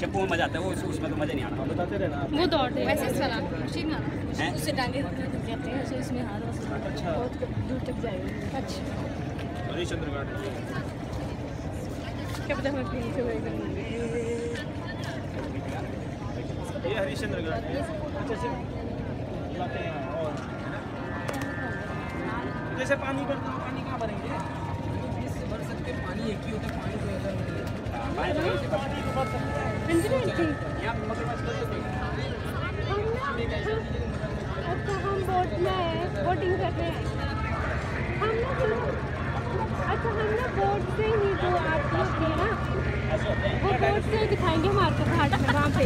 चप्पू में मज़ा आता है वो उसमें तो मज़ा नहीं आना। बताते रहना। वो दौड़ रहे वैसे इस वाला मशीन वाला हैं? उससे टांगे जाते हैं तो इसमें हाथ अच्छा। बहुत दूर तक जाएँगे। अच्छा। हरिश्चंद्र घाट क्या पता हमें फील से वही ये हरिश्चंद्र घाट है। अच्छा से जाते हैं और जैसे पानी भरते हैं पानी कहाँ भरेंगे बोटिंग कर रहे हैं हम अच्छा हम बोट से ही। जो आप बोट से दिखाएँगे हमारे को घाट में वहाँ पे